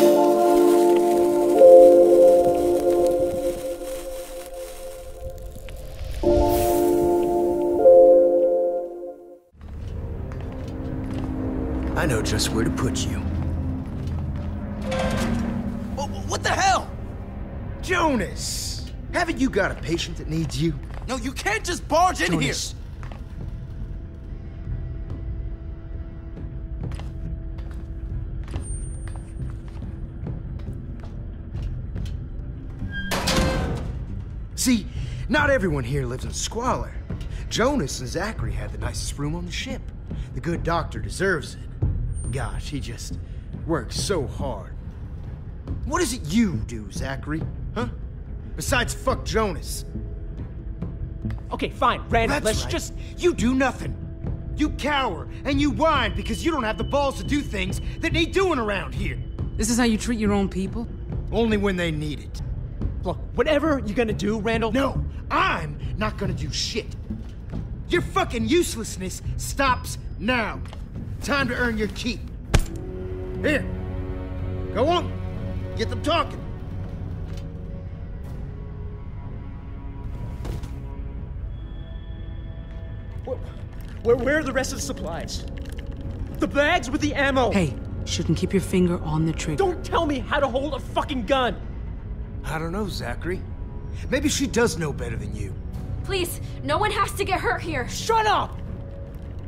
I know just where to put you. What the hell? Jonas! Haven't you got a patient that needs you? No, you can't just barge in here. See, not everyone here lives in squalor. Jonas and Zachary had the nicest room on the ship. The good doctor deserves it. Gosh, he just works so hard. What is it you do, Zachary? Huh? Besides fuck Jonas. Okay, fine, Randall, let's right. just. You do nothing. You cower and you whine because you don't have the balls to do things that need doing around here. This is how you treat your own people? Only when they need it. Look, whatever you're gonna do, Randall. No, I'm not gonna do shit. Your fucking uselessness stops now. Time to earn your keep. Here. Go on. Get them talking. Where, where are the rest of the supplies? The bags with the ammo! Hey, shouldn't keep your finger on the trigger. Don't tell me how to hold a fucking gun! I don't know, Zachary. Maybe she does know better than you. Please, no one has to get hurt here. Shut up!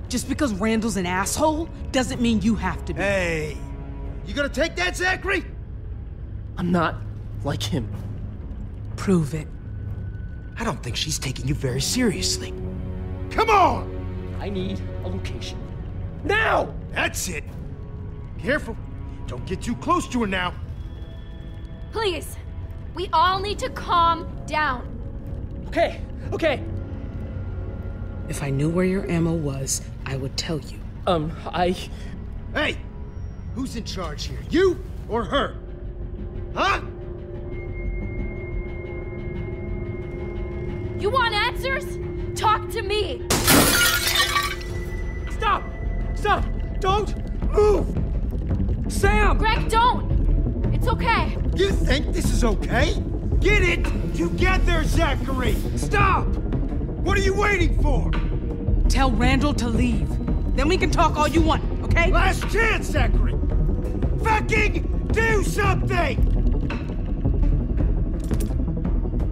Just because Randall's an asshole doesn't mean you have to be. Hey, you gonna take that, Zachary? I'm not like him. Prove it. I don't think she's taking you very seriously. Come on! I need a location. Now! That's it. Careful. Don't get too close to her now. Please, we all need to calm down. Okay, okay. If I knew where your ammo was, I would tell you. Um, I. Hey, who's in charge here? You or her? Huh? You want answers? Talk to me. Stop! Stop! Don't move! Sam! Greg, don't. It's okay. You think this is okay? Get it together, Zachary! Stop! What are you waiting for? Tell Randall to leave. Then we can talk all you want, okay? Last chance, Zachary! Fucking do something!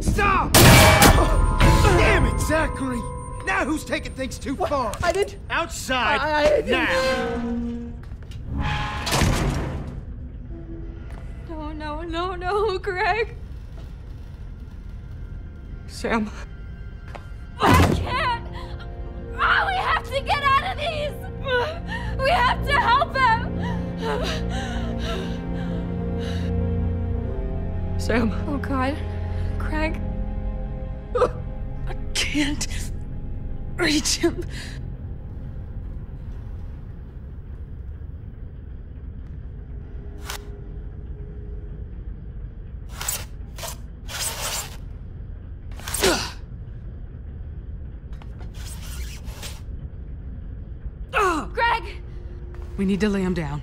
Stop! Damn it, Zachary! Now who's taking things too far? I did. Outside I- I didn't- now! No, no, no, Greg. Sam. I can't. Oh, we have to get out of these. We have to help him. Sam. Oh God, Greg. I can't reach him. Greg. We need to lay him down.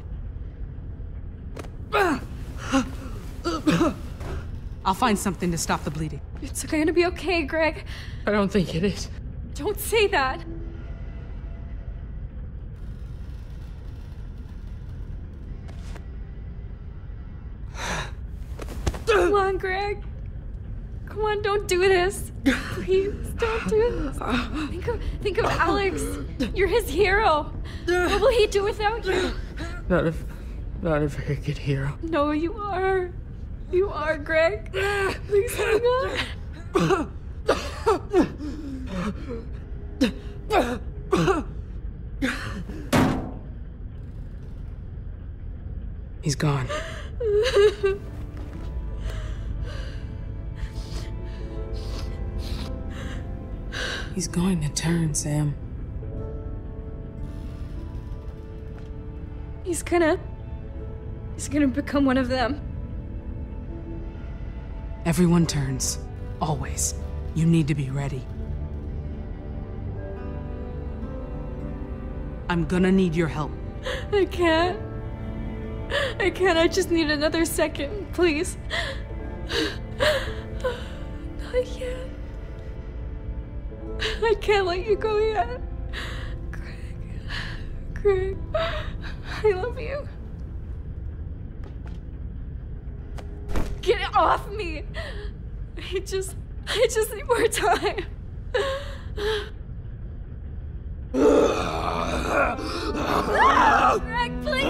I'll find something to stop the bleeding. It's going to be okay, Greg. I don't think it is. Don't say that. Come on, Greg. Come on, don't do this. Please, don't do this. Think of, think of Alex. You're his hero. What will he do without you? Not a, not a very good hero. No, you are. You are, Greg. Please hang on. He's gone. He's going to turn, Sam. He's gonna. He's gonna become one of them. Everyone turns. Always. You need to be ready. I'm gonna need your help. I can't. I can't. I just need another second, please. Not yet. I can't let you go yet. Greg. Greg. I love you. Get it off me! I just. I just need more time. No! Greg, please!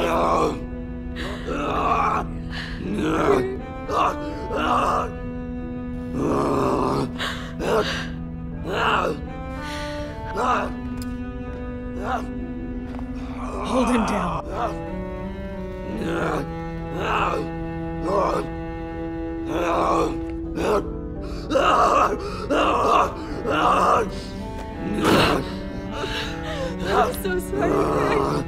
Hold him down. I'm so sorry, Greg.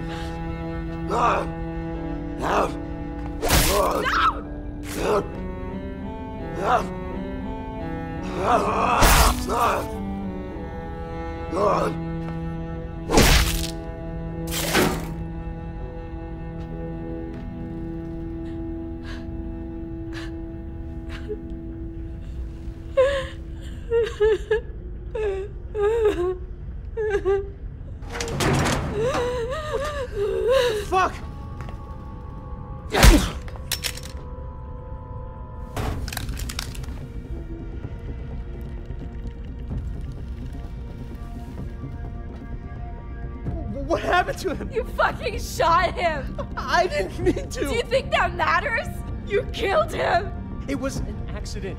What happened to him? You fucking shot him! I didn't mean to. Do you think that matters? You killed him! It was an accident.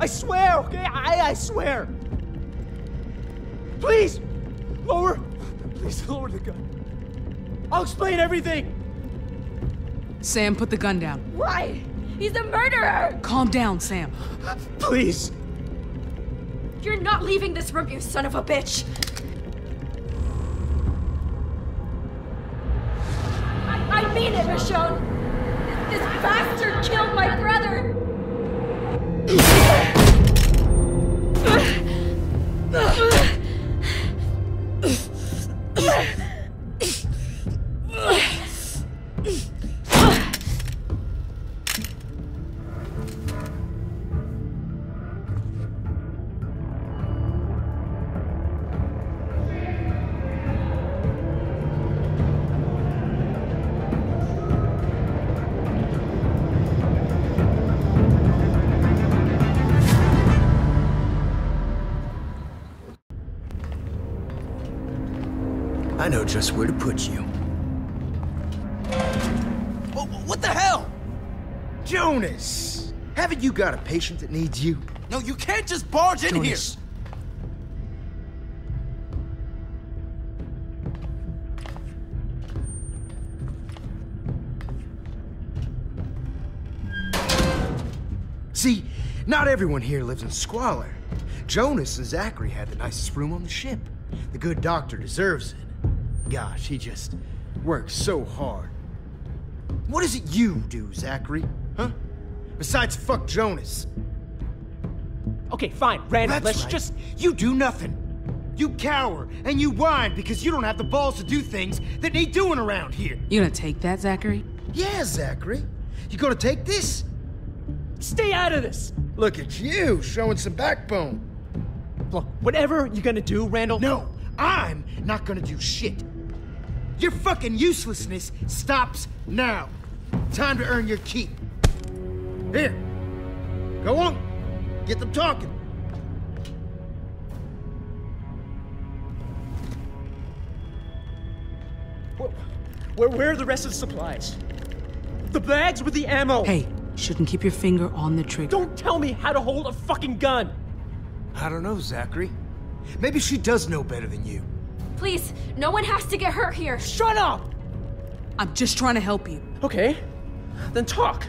I swear, okay? I, I swear. Please, lower. Please lower the gun. I'll explain everything. Sam, put the gun down. Why? He's a murderer! Calm down, Sam. Please. You're not leaving this room, you son of a bitch! I, I mean it, Michonne! This bastard killed my brother! Just where to put you. What, what the hell? Jonas! Haven't you got a patient that needs you? No, you can't just barge in Jonas. here. See, not everyone here lives in squalor. Jonas and Zachary had the nicest room on the ship. The good doctor deserves it. Gosh, he just works so hard. What is it you do, Zachary? Huh? Besides fuck Jonas. Okay, fine, Randall. That's let's right. just. You do nothing. You cower and you whine because you don't have the balls to do things that need doing around here. You gonna take that, Zachary? Yeah, Zachary. You gonna take this? Stay out of this. Look at you, showing some backbone. Look, whatever you're gonna do, Randall. No, I'm not gonna do shit. Your fucking uselessness stops now. Time to earn your keep. Here. Go on. Get them talking. Where, where, where are the rest of the supplies? The bags with the ammo. Hey, shouldn't keep your finger on the trigger. Don't tell me how to hold a fucking gun. I don't know, Zachary. Maybe she does know better than you. Please, no one has to get hurt here. Shut up. I'm just trying to help you. Okay, then talk.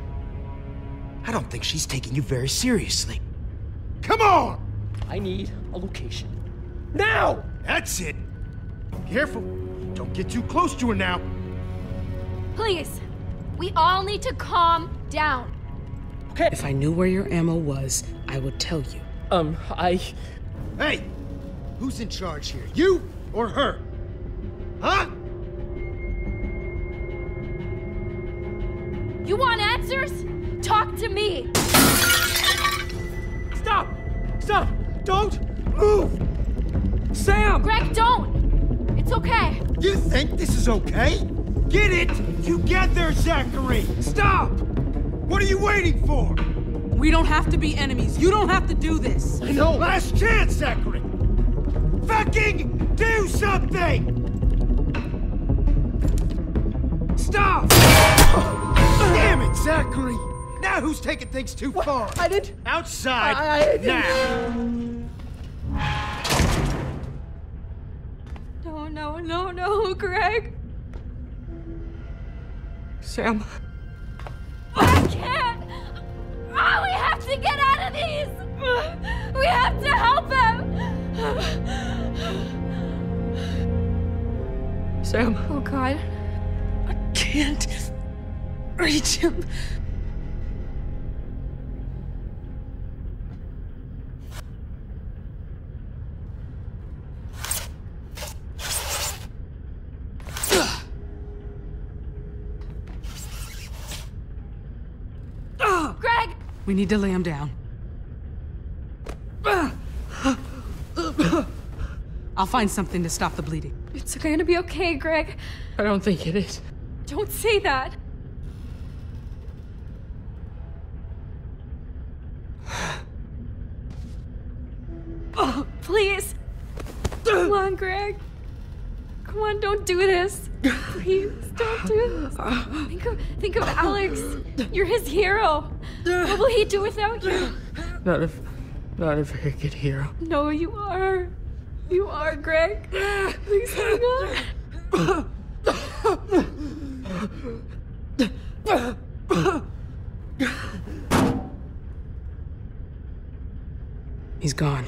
I don't think she's taking you very seriously. Come on! I need a location. Now! That's it. Careful. Don't get too close to her now. Please, we all need to calm down. Okay. If I knew where your ammo was, I would tell you. Um, I. Hey, who's in charge here? You or her? Huh? You want answers? Talk to me. Stop! Stop! Don't move! Sam! Greg, don't. It's okay. You think this is okay? Get it together, Zachary! Stop! What are you waiting for? We don't have to be enemies. You don't have to do this. No. Last chance, Zachary! Fucking do something! Stop! Damn it, Zachary! Now who's taking things too far? I didn't. Outside I- I didn't- now! No, no, no, no, Greg. Sam. I can't. Oh, we have to get out of these. We have to help him. Sam. Oh God. I can't reach him. Greg. We need to lay him down. I'll find something to stop the bleeding. It's gonna be okay, Greg. I don't think it is. Don't say that. Oh, please. Come on, Greg. Come on, don't do this. Please, don't do this. Think of, think of Alex. You're his hero. What will he do without you? Not if. Not a very good hero. No, you are. You are, Greg. Please hang on. He's gone.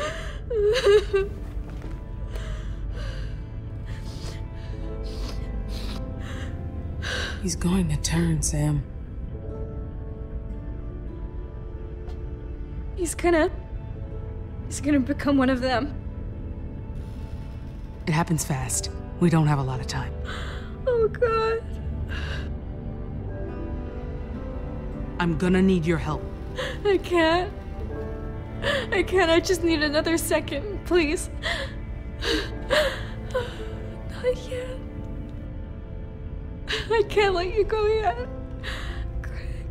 He's going to turn, Sam. He's gonna. He's gonna become one of them. It happens fast. We don't have a lot of time. Oh, God. I'm gonna need your help. I can't. I can't. I just need another second, please. Not yet. I can't let you go yet. Greg.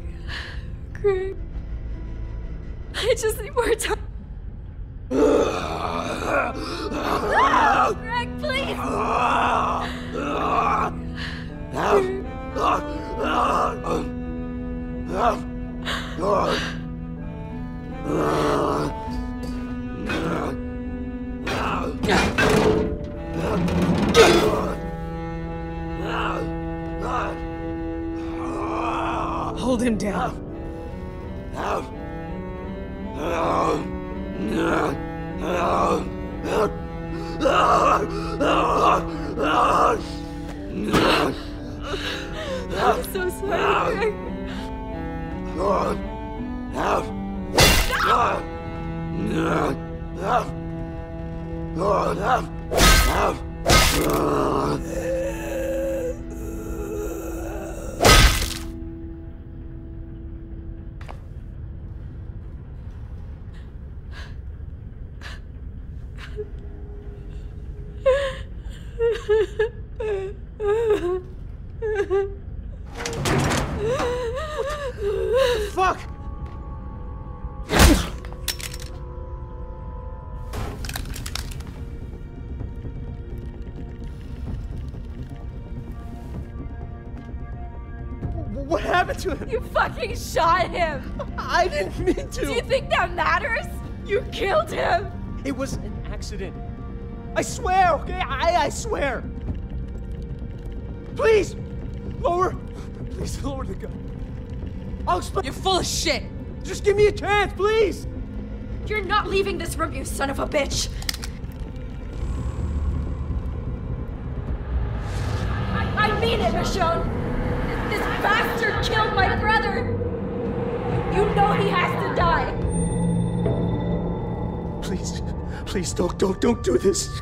Greg. I just need more time. I'm so sorry, Greg. To him? You fucking shot him! I didn't mean to. Do you think that matters? You killed him! It was an accident. I swear, okay? I, I swear. Please, lower. Please lower the gun. I'll explain. You're full of shit. Just give me a chance, please. You're not leaving this room, you son of a bitch! I, I mean it, Michonne! This bastard killed my brother! You know he has to die! Please, please don't, don't, don't do this.